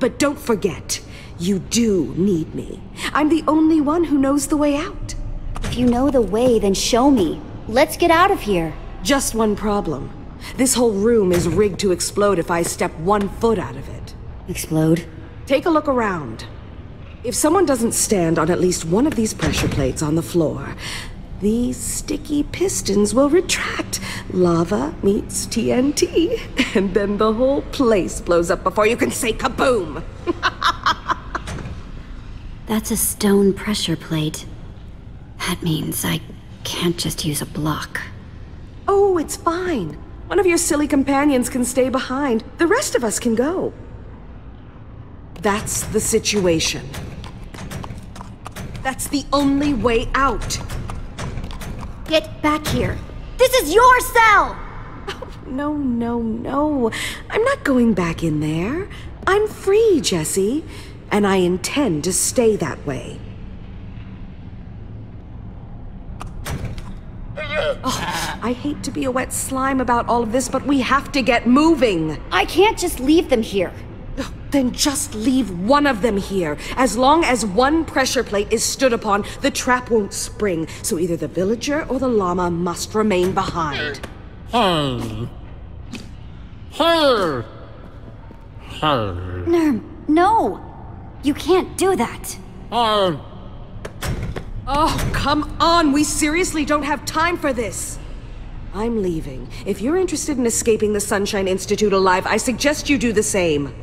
But don't forget, you do need me. I'm the only one who knows the way out. If you know the way, then show me. Let's get out of here. Just one problem. This whole room is rigged to explode if I step one foot out of it. Explode? Take a look around. If someone doesn't stand on at least one of these pressure plates on the floor, these sticky pistons will retract. Lava meets TNT, and then the whole place blows up before you can say kaboom! That's a stone pressure plate. That means I can't just use a block. Oh, it's fine. One of your silly companions can stay behind. The rest of us can go. That's the situation. That's the only way out. Get back here. This is your cell! Oh, no, no, no. I'm not going back in there. I'm free, Jesse. And I intend to stay that way. Oh, I hate to be a wet slime about all of this, but we have to get moving. I can't just leave them here. Then just leave one of them here. As long as one pressure plate is stood upon, the trap won't spring. So either the villager or the llama must remain behind. Hey. Hey. Hey. Nurm, no! You can't do that. Hey. Oh, come on! We seriously don't have time for this! I'm leaving. If you're interested in escaping the Sunshine Institute alive, I suggest you do the same.